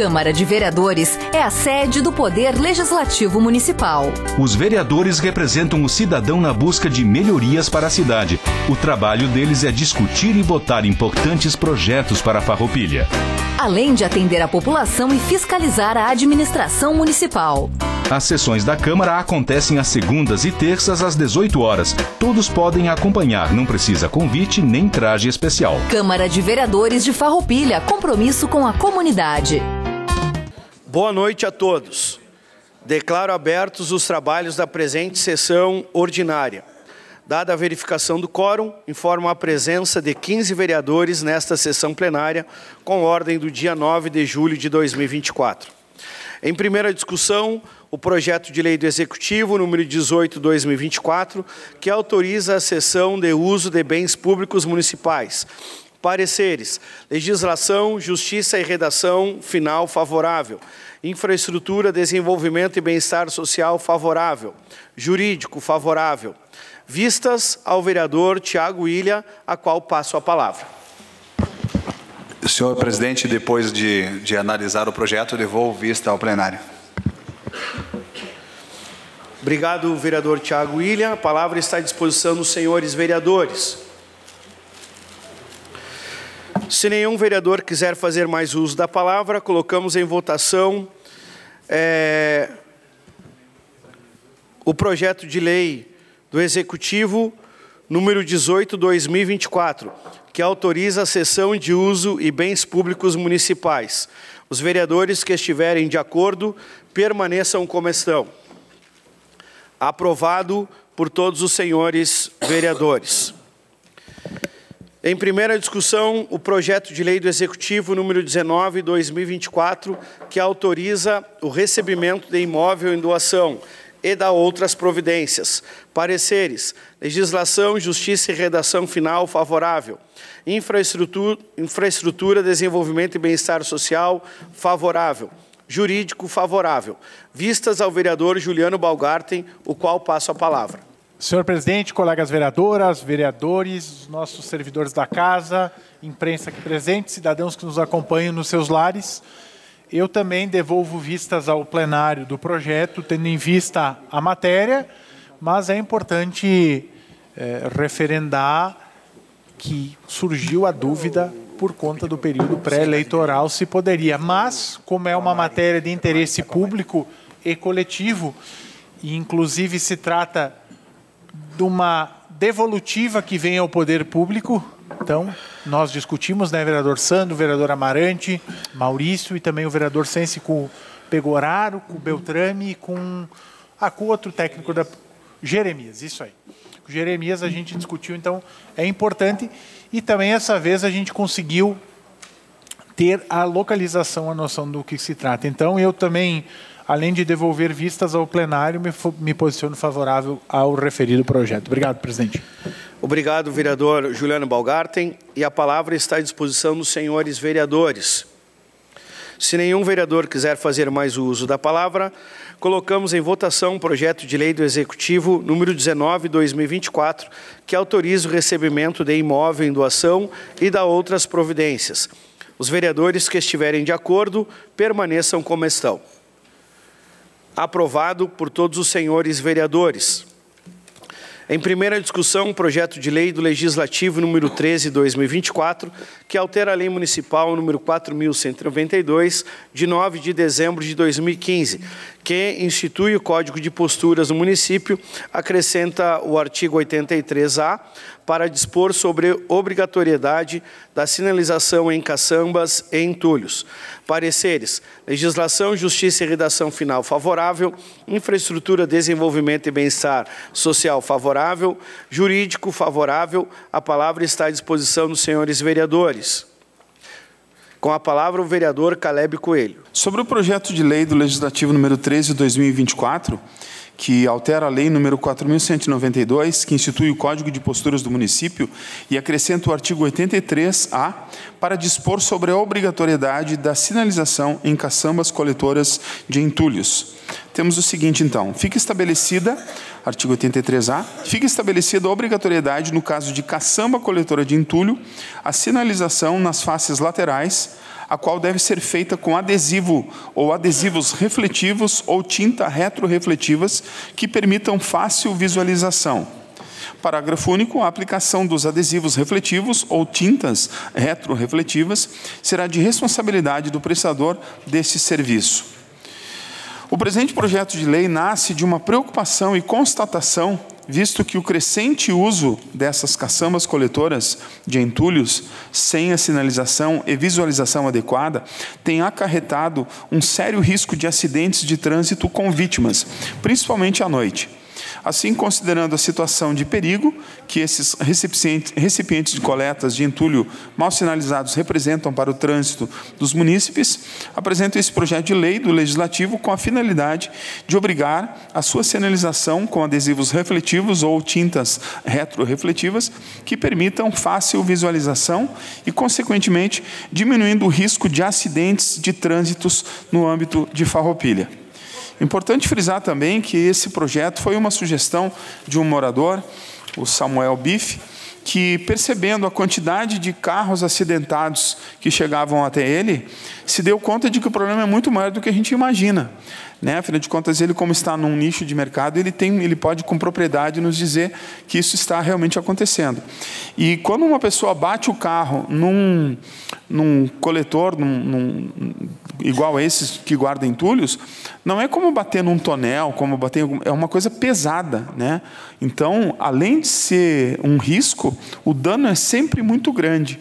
Câmara de Vereadores é a sede do Poder Legislativo Municipal. Os vereadores representam o cidadão na busca de melhorias para a cidade. O trabalho deles é discutir e votar importantes projetos para a Farroupilha. Além de atender a população e fiscalizar a administração municipal. As sessões da Câmara acontecem às segundas e terças às 18 horas. Todos podem acompanhar, não precisa convite nem traje especial. Câmara de Vereadores de Farroupilha, compromisso com a comunidade. Boa noite a todos. Declaro abertos os trabalhos da presente sessão ordinária. Dada a verificação do quórum, informo a presença de 15 vereadores nesta sessão plenária, com ordem do dia 9 de julho de 2024. Em primeira discussão, o projeto de lei do Executivo, número 18-2024, que autoriza a cessão de uso de bens públicos municipais. Pareceres: legislação, justiça e redação final favorável. Infraestrutura, desenvolvimento e bem-estar social favorável. Jurídico favorável. Vistas ao vereador Tiago Ilha, a qual passo a palavra. Senhor presidente, depois de, de analisar o projeto, devolvo vista ao plenário. Obrigado, vereador Tiago Ilha. A palavra está à disposição dos senhores vereadores. Se nenhum vereador quiser fazer mais uso da palavra, colocamos em votação é, o projeto de lei do Executivo número 18/2024, que autoriza a cessão de uso e bens públicos municipais. Os vereadores que estiverem de acordo permaneçam como estão. Aprovado por todos os senhores vereadores. Em primeira discussão, o projeto de lei do Executivo número 19/2024, que autoriza o recebimento de imóvel em doação e da outras providências. Pareceres: legislação, justiça e redação final favorável. Infraestrutura, infraestrutura desenvolvimento e bem-estar social favorável. Jurídico favorável. Vistas ao vereador Juliano Balgarten, o qual passo a palavra. Senhor presidente, colegas vereadoras, vereadores, nossos servidores da casa, imprensa aqui presente, cidadãos que nos acompanham nos seus lares, eu também devolvo vistas ao plenário do projeto, tendo em vista a matéria, mas é importante é, referendar que surgiu a dúvida por conta do período pré-eleitoral se poderia. Mas, como é uma matéria de interesse público e coletivo, e inclusive se trata de uma devolutiva que vem ao poder público, então, nós discutimos, né, vereador Sandro, vereador Amarante, Maurício e também o vereador Sense com o Pegoraro, com o Beltrame e com, ah, com outro técnico da Jeremias, isso aí. Com Jeremias a gente discutiu, então é importante e também essa vez a gente conseguiu ter a localização, a noção do que se trata. Então eu também, além de devolver vistas ao plenário, me, me posiciono favorável ao referido projeto. Obrigado, presidente. Obrigado, vereador Juliano Balgarten. E a palavra está à disposição dos senhores vereadores. Se nenhum vereador quiser fazer mais uso da palavra, colocamos em votação o projeto de lei do Executivo número 19/2024, que autoriza o recebimento de imóvel em doação e da outras providências. Os vereadores que estiverem de acordo permaneçam como estão. Aprovado por todos os senhores vereadores. Em primeira discussão, o projeto de lei do Legislativo número 13, 2024, que altera a Lei Municipal número 4.192, de 9 de dezembro de 2015, que institui o Código de Posturas do município, acrescenta o artigo 83A, para dispor sobre obrigatoriedade da sinalização em caçambas e entulhos. Pareceres: legislação, justiça e redação final favorável, infraestrutura, desenvolvimento e bem-estar social favorável, jurídico favorável. A palavra está à disposição dos senhores vereadores. Com a palavra, o vereador Caleb Coelho. Sobre o projeto de lei do Legislativo número 13 de 2024, que altera a lei número 4192, que institui o Código de Posturas do município e acrescenta o artigo 83A para dispor sobre a obrigatoriedade da sinalização em caçambas coletoras de entulhos. Temos o seguinte, então, fica estabelecida, artigo 83A, fica estabelecida a obrigatoriedade, no caso de caçamba coletora de entulho, a sinalização nas faces laterais, a qual deve ser feita com adesivo ou adesivos refletivos ou tinta retrorefletivas que permitam fácil visualização. Parágrafo único. A aplicação dos adesivos refletivos ou tintas retrorefletivas será de responsabilidade do prestador deste serviço. O presente projeto de lei nasce de uma preocupação e constatação visto que o crescente uso dessas caçambas coletoras de entulhos, sem a sinalização e visualização adequada, tem acarretado um sério risco de acidentes de trânsito com vítimas, principalmente à noite. Assim, considerando a situação de perigo que esses recipientes de coletas de entulho mal sinalizados representam para o trânsito dos munícipes, apresento esse projeto de lei do Legislativo com a finalidade de obrigar a sua sinalização com adesivos refletivos ou tintas retrorefletivas que permitam fácil visualização e, consequentemente, diminuindo o risco de acidentes de trânsitos no âmbito de farroupilha. Importante frisar também que esse projeto foi uma sugestão de um morador, o Samuel Biff, que percebendo a quantidade de carros acidentados que chegavam até ele, se deu conta de que o problema é muito maior do que a gente imagina. Né? Afinal de contas, ele, como está num nicho de mercado, ele, tem, ele pode com propriedade nos dizer que isso está realmente acontecendo. E quando uma pessoa bate o carro num, num coletor, num, num, igual esses que guardam entulhos, não é como bater num tonel, como bater é uma coisa pesada, né? Então, além de ser um risco, o dano é sempre muito grande.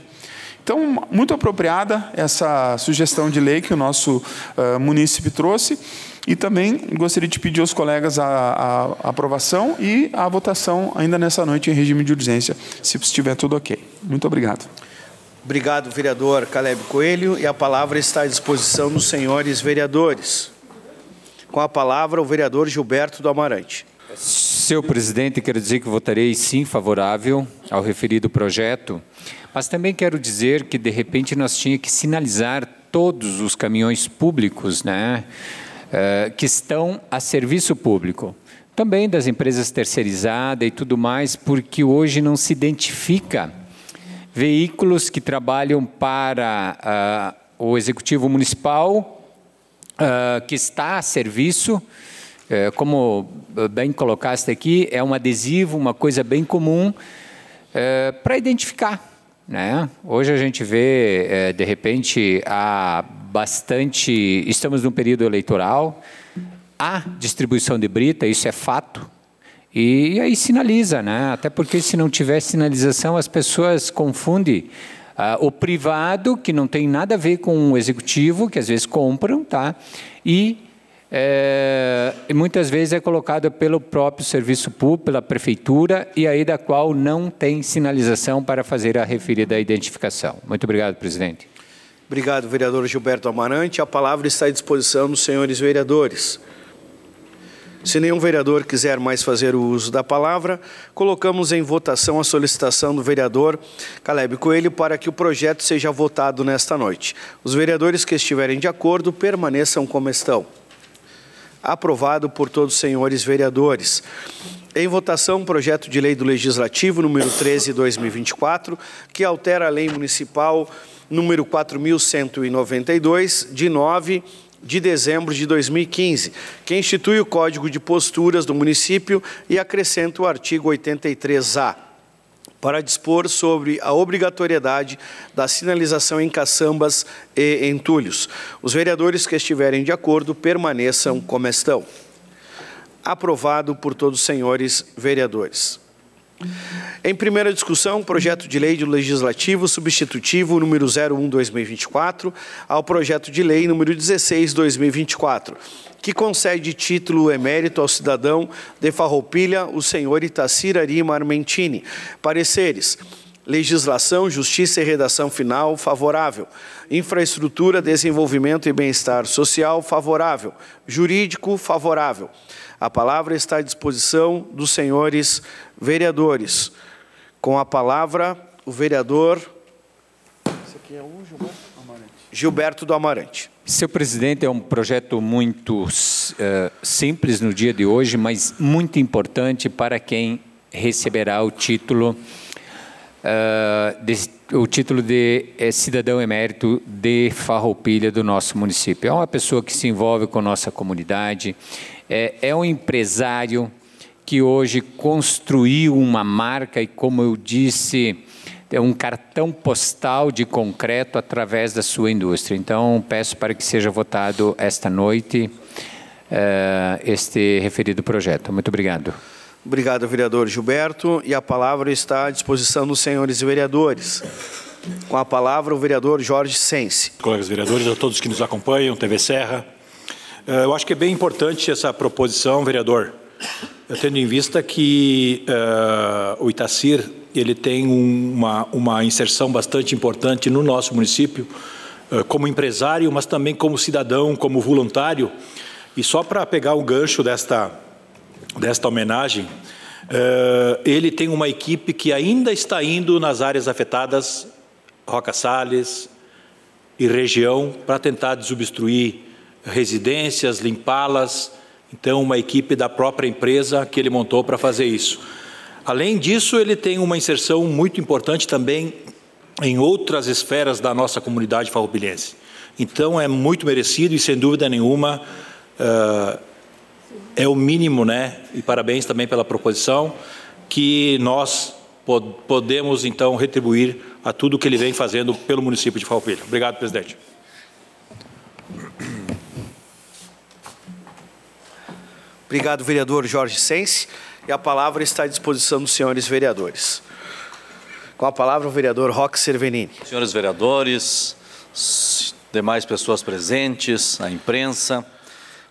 Então, muito apropriada essa sugestão de lei que o nosso uh, munícipe trouxe. E também gostaria de pedir aos colegas a, a, a, aprovação e a votação ainda nessa noite em regime de urgência, se estiver tudo ok. Muito obrigado. Obrigado, vereador Caleb Coelho. E a palavra está à disposição dos senhores vereadores. Com a palavra, o vereador Gilberto do Amarante. Senhor presidente, quero dizer que votarei sim favorável ao referido projeto, mas também quero dizer que, de repente, nós tínhamos que sinalizar todos os caminhões públicos, né? Eh, que estão a serviço público. Também das empresas terceirizadas e tudo mais, porque hoje não se identifica veículos que trabalham para uh, o Executivo Municipal, uh, que está a serviço, uh, como bem colocaste aqui, é um adesivo, uma coisa bem comum, para identificar. Né? Hoje a gente vê, de repente, há bastante. Estamos num período eleitoral, há distribuição de brita, isso é fato. E aí sinaliza, né? Até porque se não tiver sinalização, as pessoas confundem uh, o privado, que não tem nada a ver com o executivo, que às vezes compram, tá? E é, muitas vezes é colocado pelo próprio serviço público, pela prefeitura, e aí da qual não tem sinalização para fazer a referida identificação. Muito obrigado, presidente. Obrigado, vereador Gilberto Amarante. A palavra está à disposição dos senhores vereadores. Se nenhum vereador quiser mais fazer o uso da palavra, colocamos em votação a solicitação do vereador Caleb Coelho para que o projeto seja votado nesta noite. Os vereadores que estiverem de acordo permaneçam como estão. Aprovado por todos os senhores vereadores. Em votação, projeto de lei do Legislativo número 13 2024, que altera a lei municipal número 4192, de 9 de dezembro de 2015, que institui o Código de Posturas do município e acrescenta o artigo 83A para dispor sobre a obrigatoriedade da sinalização em caçambas e entulhos. Os vereadores que estiverem de acordo permaneçam como estão. Aprovado por todos os senhores vereadores. Em primeira discussão, projeto de lei do Legislativo substitutivo número 01/2024 ao projeto de lei número 16/2024, que concede título emérito ao cidadão de Farroupilha, o senhor Itacir Arima Armentini. Pareceres: Legislação, Justiça e Redação Final, favorável. Infraestrutura, Desenvolvimento e Bem-Estar Social, favorável. Jurídico, favorável. A palavra está à disposição dos senhores vereadores. Com a palavra, o vereador. Esse aqui é o Gilberto Amarante. Gilberto do Amarante. Seu presidente, é um projeto muito uh, simples no dia de hoje, mas muito importante para quem receberá o título, uh, de, o título de é, cidadão emérito de Farroupilha do nosso município. É uma pessoa que se envolve com nossa comunidade, é, é um empresário que hoje construiu uma marca e, como eu disse, é um cartão postal de concreto através da sua indústria. Então, peço para que seja votado esta noite uh, este referido projeto. Muito obrigado. Obrigado, vereador Gilberto. E a palavra está à disposição dos senhores vereadores. Com a palavra, o vereador Jorge Sense. Colegas vereadores, a todos que nos acompanham, TV Serra. Eh, eu acho que é bem importante essa proposição, vereador, tendo em vista que uh, o Itacir ele tem uma, uma inserção bastante importante no nosso município, uh, como empresário, mas também como cidadão, como voluntário. E só para pegar o gancho desta, desta homenagem, uh, ele tem uma equipe que ainda está indo nas áreas afetadas, Roca Salles e região, para tentar desobstruir residências, limpá-las, então, uma equipe da própria empresa que ele montou para fazer isso. Além disso, ele tem uma inserção muito importante também em outras esferas da nossa comunidade farroupilhense. Então, é muito merecido e, sem dúvida nenhuma, uh, é o mínimo, né? E parabéns também pela proposição, que nós pod podemos, então, retribuir a tudo que ele vem fazendo pelo município de Farroupilha. Obrigado, presidente. Obrigado, vereador Jorge Sense. E a palavra está à disposição dos senhores vereadores. Com a palavra, o vereador Roque Cervenini. Senhores vereadores, demais pessoas presentes, a imprensa,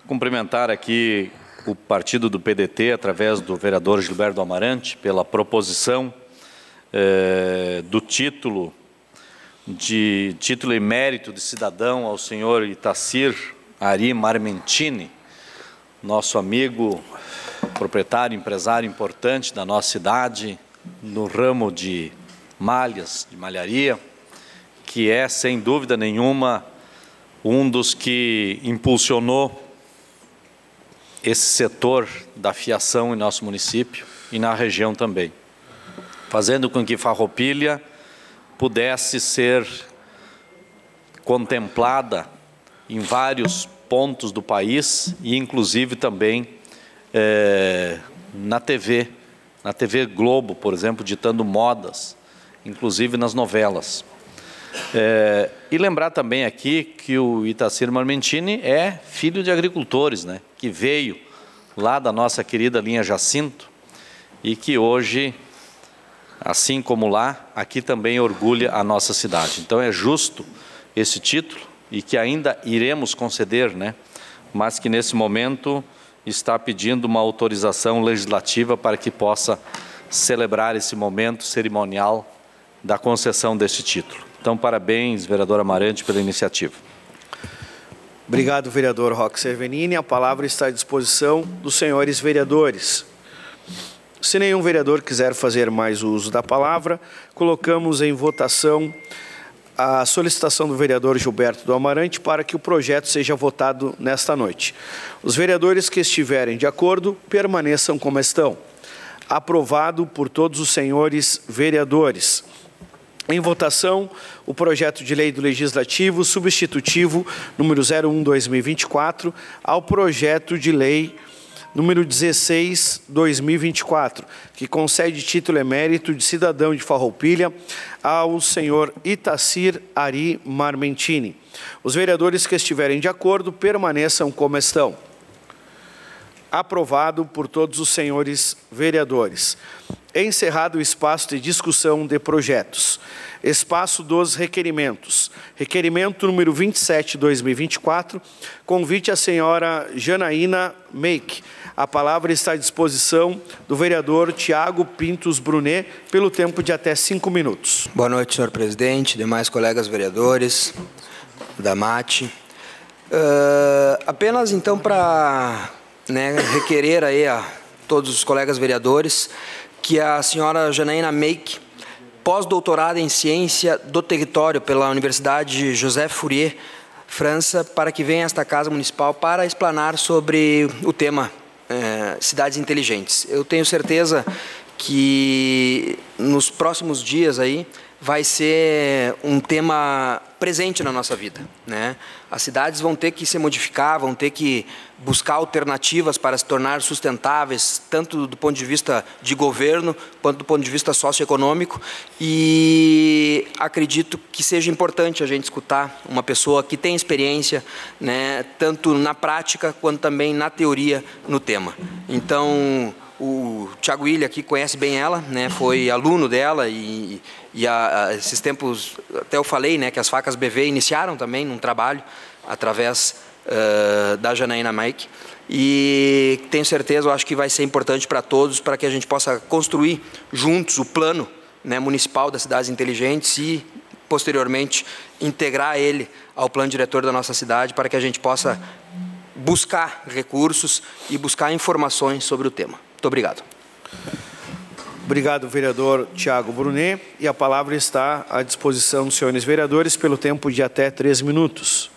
cumprimentar aqui o partido do PDT, através do vereador Gilberto Amarante, pela proposição eh, do título de título e mérito de cidadão ao senhor Itacir Ari Marmentini, nosso amigo, proprietário, empresário importante da nossa cidade, no ramo de malhas, de malharia, que é, sem dúvida nenhuma, um dos que impulsionou esse setor da fiação em nosso município e na região também, fazendo com que Farroupilha pudesse ser contemplada em vários pontos do país e inclusive também é, na TV, na TV Globo, por exemplo, ditando modas, inclusive nas novelas. É, e lembrar também aqui que o Itacir Marmentini é filho de agricultores, né, que veio lá da nossa querida linha Jacinto e que hoje, assim como lá, aqui também orgulha a nossa cidade. Então é justo esse título e que ainda iremos conceder, né? mas que nesse momento está pedindo uma autorização legislativa para que possa celebrar esse momento cerimonial da concessão deste título. Então, parabéns, vereador Amarante, pela iniciativa. Obrigado, vereador Roque Cervenini. A palavra está à disposição dos senhores vereadores. Se nenhum vereador quiser fazer mais uso da palavra, colocamos em votação a solicitação do vereador Gilberto do Amarante para que o projeto seja votado nesta noite. Os vereadores que estiverem de acordo permaneçam como estão. Aprovado por todos os senhores vereadores. Em votação, o projeto de lei do Legislativo substitutivo número 01/2024 ao projeto de lei número 16, 2024, que concede título emérito de cidadão de Farroupilha ao senhor Itacir Ari Marmentini. Os vereadores que estiverem de acordo permaneçam como estão. Aprovado por todos os senhores vereadores. Encerrado o espaço de discussão de projetos. Espaço dos requerimentos. Requerimento número 27, 2024. Convite a senhora Janaína Meik. A palavra está à disposição do vereador Tiago Pintos Brunet, pelo tempo de até cinco minutos. Boa noite, senhor presidente, demais colegas vereadores da MAT. Uh, apenas então para né, requerer aí a todos os colegas vereadores que a senhora Janaína Meik pós-doutorado em Ciência do Território pela Universidade José Fourier, França, para que venha a esta Casa Municipal para explanar sobre o tema é, cidades inteligentes. Eu tenho certeza que nos próximos dias aí vai ser um tema presente na nossa vida. Né? As cidades vão ter que se modificar, vão ter que buscar alternativas para se tornar sustentáveis, tanto do ponto de vista de governo, quanto do ponto de vista socioeconômico. E acredito que seja importante a gente escutar uma pessoa que tem experiência, né, tanto na prática quanto também na teoria no tema. Então, o Tiago Ilha aqui conhece bem ela, né? Foi aluno dela e, e a, a, esses tempos até eu falei, né, que as facas BV iniciaram também num trabalho através uh, da Janaína Mike e tenho certeza, eu acho que vai ser importante para todos para que a gente possa construir juntos o plano né, municipal das cidades inteligentes e posteriormente integrar ele ao plano diretor da nossa cidade para que a gente possa buscar recursos e buscar informações sobre o tema. Muito obrigado. Obrigado, vereador Tiago Brunet. E a palavra está à disposição dos senhores vereadores pelo tempo de até três minutos.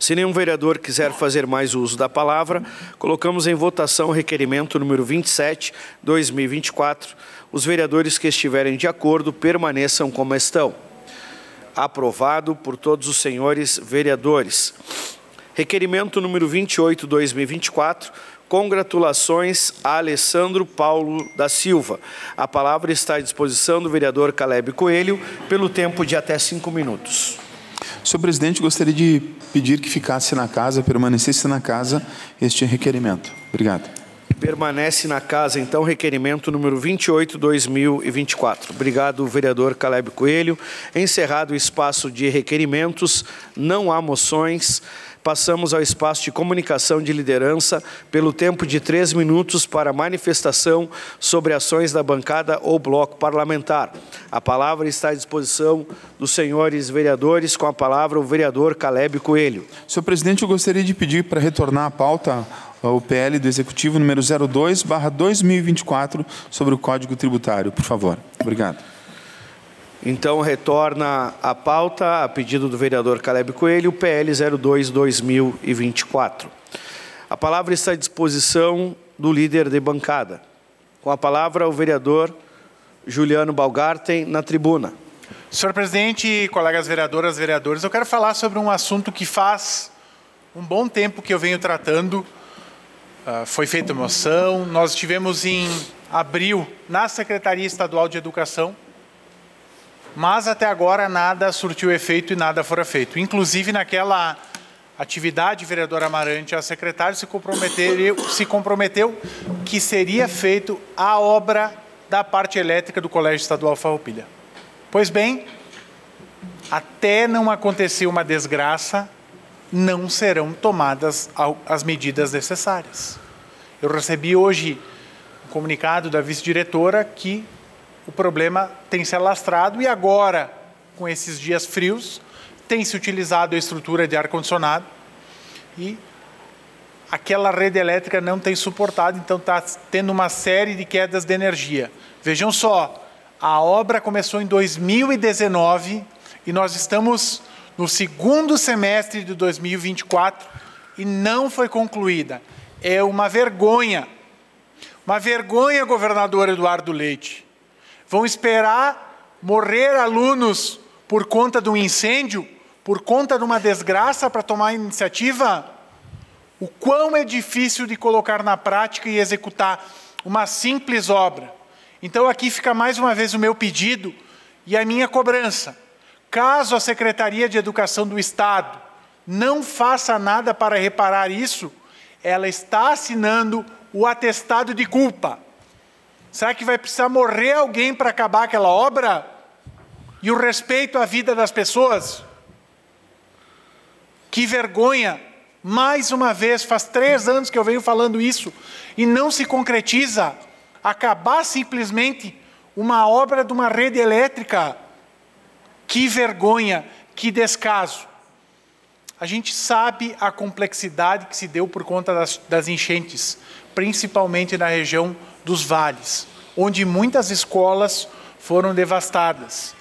Se nenhum vereador quiser fazer mais uso da palavra, colocamos em votação o requerimento número 27, 2024. Os vereadores que estiverem de acordo permaneçam como estão. Aprovado por todos os senhores vereadores. Requerimento número 28, 2024 Congratulações a Alessandro Paulo da Silva. A palavra está à disposição do vereador Caleb Coelho pelo tempo de até cinco minutos. Senhor presidente, gostaria de pedir que ficasse na casa, permanecesse na casa este requerimento. Obrigado. Permanece na casa, então, requerimento número 28, 2024. Obrigado, vereador Caleb Coelho. Encerrado o espaço de requerimentos, não há moções passamos ao espaço de comunicação de liderança pelo tempo de três minutos para manifestação sobre ações da bancada ou bloco parlamentar. A palavra está à disposição dos senhores vereadores. Com a palavra, o vereador Caleb Coelho. Senhor presidente, eu gostaria de pedir para retornar à pauta o PL do Executivo número 02, barra 2024, sobre o Código Tributário, por favor. Obrigado. Então, retorna a pauta, a pedido do vereador Caleb Coelho, PL 02-2024. A palavra está à disposição do líder de bancada. Com a palavra, o vereador Juliano Balgarten, na tribuna. Senhor presidente, colegas vereadoras, vereadores, eu quero falar sobre um assunto que faz um bom tempo que eu venho tratando. Uh, foi feita moção, nós tivemos em abril, na Secretaria Estadual de Educação, mas até agora nada surtiu efeito e nada fora feito. Inclusive naquela atividade, vereador Amarante, a secretária se comprometeu, se comprometeu que seria feito a obra da parte elétrica do Colégio Estadual Farroupilha. Pois bem, até não acontecer uma desgraça, não serão tomadas as medidas necessárias. Eu recebi hoje um comunicado da vice-diretora que o problema tem se alastrado e agora, com esses dias frios, tem se utilizado a estrutura de ar-condicionado e aquela rede elétrica não tem suportado, então está tendo uma série de quedas de energia. Vejam só, a obra começou em 2019 e nós estamos no segundo semestre de 2024 e não foi concluída. É uma vergonha. Uma vergonha, governador Eduardo Leite. Vão esperar morrer alunos por conta de um incêndio, por conta de uma desgraça para tomar iniciativa? O quão é difícil de colocar na prática e executar uma simples obra. Então, aqui fica mais uma vez o meu pedido e a minha cobrança. Caso a Secretaria de Educação do Estado não faça nada para reparar isso, ela está assinando o atestado de culpa. Será que vai precisar morrer alguém para acabar aquela obra? E o respeito à vida das pessoas? Que vergonha! Mais uma vez, faz três anos que eu venho falando isso e não se concretiza. Acabar simplesmente uma obra de uma rede elétrica. Que vergonha, que descaso. A gente sabe a complexidade que se deu por conta das, das enchentes, principalmente na região dos vales, onde muitas escolas foram devastadas.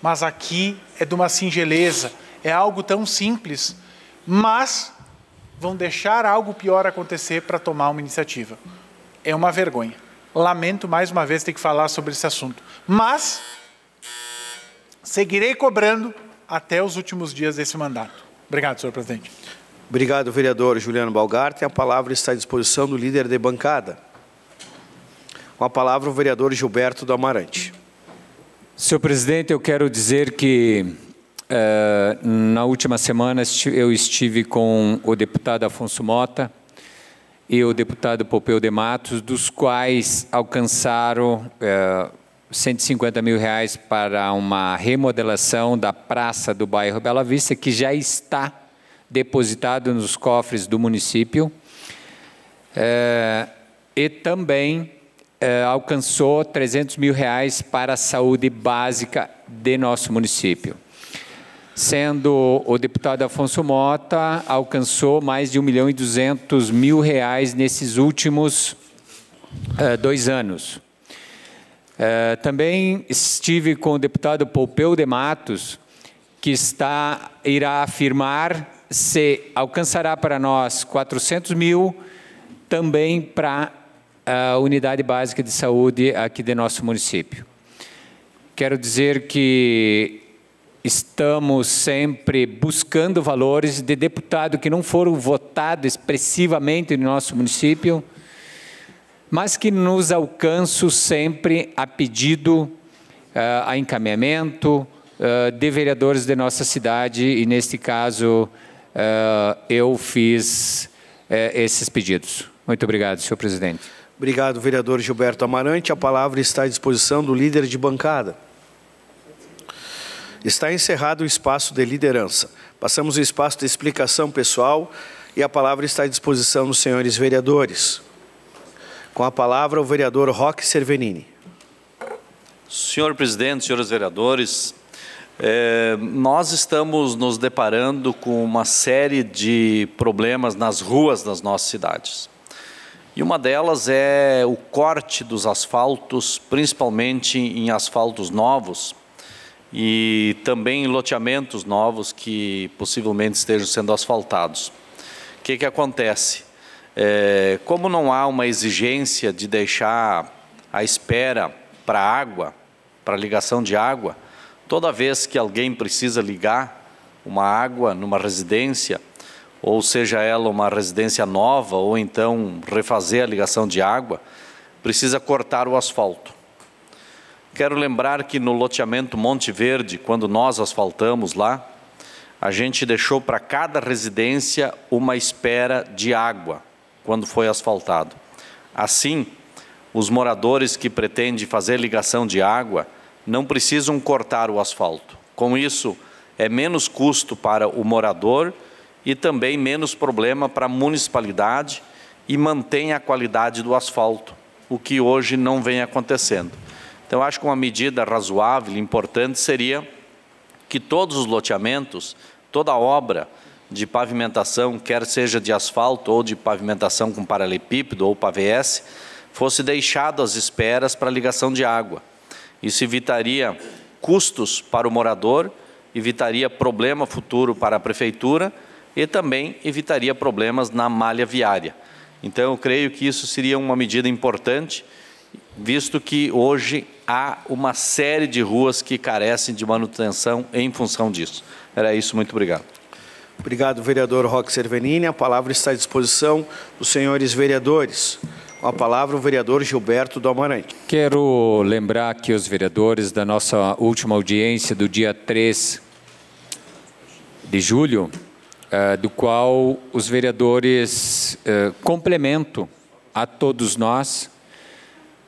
Mas aqui é de uma singeleza, é algo tão simples, mas vão deixar algo pior acontecer para tomar uma iniciativa. É uma vergonha. Lamento mais uma vez ter que falar sobre esse assunto. Mas seguirei cobrando até os últimos dias desse mandato. Obrigado, senhor presidente. Obrigado, vereador Juliano Balgarte. A palavra está à disposição do líder de bancada. Com a palavra, o vereador Gilberto do Amarante. Senhor presidente, eu quero dizer que uh, na última semana eu estive com o deputado Afonso Mota e o deputado Popeu de Matos, dos quais alcançaram uh, 150 mil reais para uma remodelação da praça do bairro Bela Vista, que já está depositado nos cofres do município. Uh, e também eh, alcançou 300 mil reais para a saúde básica de nosso município. Sendo o deputado Afonso Mota, alcançou mais de 1 milhão e 200 mil reais nesses últimos eh, dois anos. Eh, também estive com o deputado Poupeu de Matos, que está, irá afirmar se alcançará para nós 400 mil também para a unidade básica de saúde aqui de nosso município. Quero dizer que estamos sempre buscando valores de deputado que não foram votados expressivamente no nosso município, mas que nos alcançam sempre a pedido, uh, a encaminhamento uh, de vereadores de nossa cidade, e neste caso uh, eu fiz esses pedidos. Muito obrigado, senhor presidente. Obrigado, vereador Gilberto Amarante. A palavra está à disposição do líder de bancada. Está encerrado o espaço de liderança. Passamos o espaço de explicação pessoal e a palavra está à disposição dos senhores vereadores. Com a palavra, o vereador Roque Cervenini. Senhor presidente, senhores vereadores, é, nós estamos nos deparando com uma série de problemas nas ruas das nossas cidades. E uma delas é o corte dos asfaltos, principalmente em asfaltos novos e também em loteamentos novos que possivelmente estejam sendo asfaltados. O que, que acontece? É, como não há uma exigência de deixar a espera para água, para ligação de água, toda vez que alguém precisa ligar uma água numa residência, ou seja ela uma residência nova, ou então refazer a ligação de água, precisa cortar o asfalto. Quero lembrar que no loteamento Monte Verde, quando nós asfaltamos lá, a gente deixou para cada residência uma espera de água quando foi asfaltado. Assim, os moradores que pretendem fazer ligação de água não precisam cortar o asfalto. Com isso, é menos custo para o morador e também menos problema para a municipalidade e mantém a qualidade do asfalto, o que hoje não vem acontecendo. Então, acho que uma medida razoável, importante, seria que todos os loteamentos, toda obra de pavimentação, quer seja de asfalto ou de pavimentação com paralelepípedo ou PVS, fosse deixado às esperas para ligação de água. Isso evitaria custos para o morador, evitaria problema futuro para a prefeitura e também evitaria problemas na malha viária. Então, eu creio que isso seria uma medida importante, visto que hoje há uma série de ruas que carecem de manutenção em função disso. Era isso, muito obrigado. Obrigado, vereador Roque Cervenini. A palavra está à disposição dos senhores vereadores. Com a palavra, o vereador Gilberto do Amarante. Quero lembrar aqui os vereadores da nossa última audiência do dia 3 de julho, uh, do qual os vereadores uh, complementam a todos nós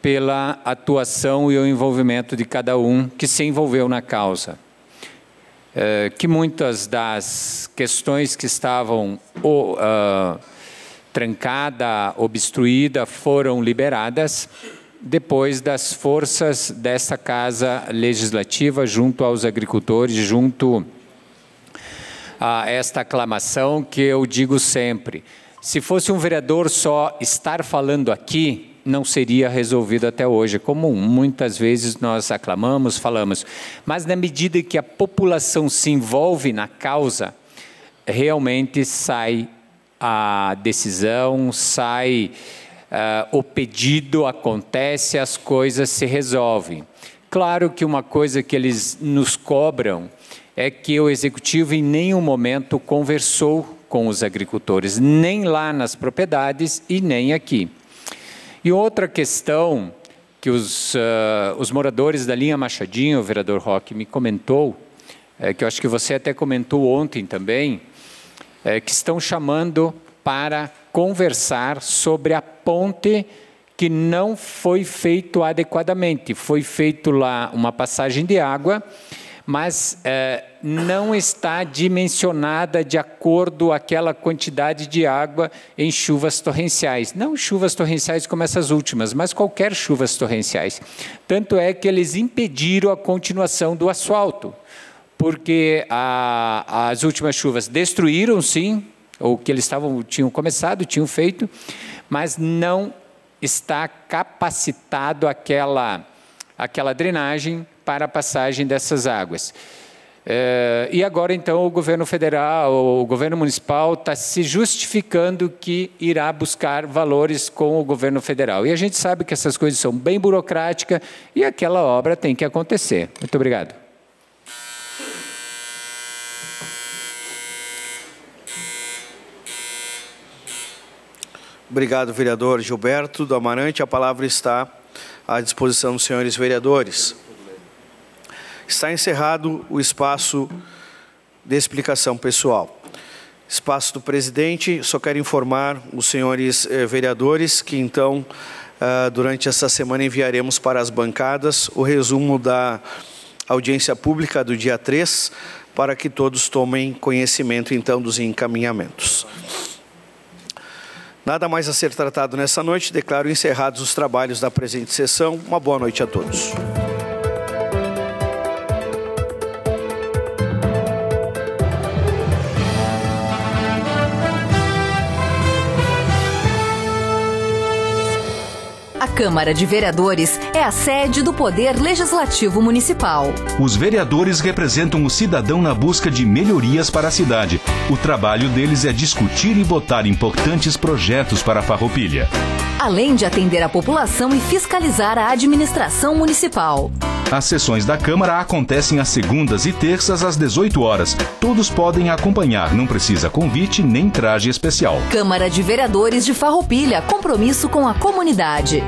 pela atuação e o envolvimento de cada um que se envolveu na causa. É, que muitas das questões que estavam uh, trancada, obstruída, foram liberadas depois das forças dessa casa legislativa junto aos agricultores, junto a esta aclamação que eu digo sempre. Se fosse um vereador só estar falando aqui, não seria resolvido até hoje. Como muitas vezes nós aclamamos, falamos, mas na medida que a população se envolve na causa, realmente sai a decisão, sai uh, o pedido, acontece, as coisas se resolvem. Claro que uma coisa que eles nos cobram é que o executivo em nenhum momento conversou com os agricultores, nem lá nas propriedades e nem aqui. E outra questão que os, uh, os moradores da linha Machadinho, o vereador Roque, me comentou, é, que eu acho que você até comentou ontem também, é, que estão chamando para conversar sobre a ponte que não foi feito adequadamente. Foi feito lá uma passagem de água mas é, não está dimensionada de acordo aquela quantidade de água em chuvas torrenciais. Não chuvas torrenciais como essas últimas, mas qualquer chuvas torrenciais. Tanto é que eles impediram a continuação do asfalto, porque a, as últimas chuvas destruíram, sim, o que eles estavam, tinham começado, tinham feito, mas não está capacitado aquela, aquela drenagem para a passagem dessas águas. É, e agora, então, o governo federal, o governo municipal está se justificando que irá buscar valores com o governo federal. E a gente sabe que essas coisas são bem burocráticas e aquela obra tem que acontecer. Muito obrigado. Obrigado, vereador Gilberto do Amarante. A palavra está à disposição dos senhores vereadores. Está encerrado o espaço de explicação pessoal. Espaço do presidente, só quero informar os senhores eh, vereadores que então, ah, durante essa semana, enviaremos para as bancadas o resumo da audiência pública do dia 3, para que todos tomem conhecimento então dos encaminhamentos. Nada mais a ser tratado nessa noite, declaro encerrados os trabalhos da presente sessão. Uma boa noite a todos. Câmara de Vereadores é a sede do Poder Legislativo Municipal. Os vereadores representam o cidadão na busca de melhorias para a cidade. O trabalho deles é discutir e votar importantes projetos para a Farroupilha. Além de atender a população e fiscalizar a administração municipal. As sessões da Câmara acontecem às segundas e terças às 18 horas. Todos podem acompanhar, não precisa convite nem traje especial. Câmara de Vereadores de Farroupilha, compromisso com a comunidade.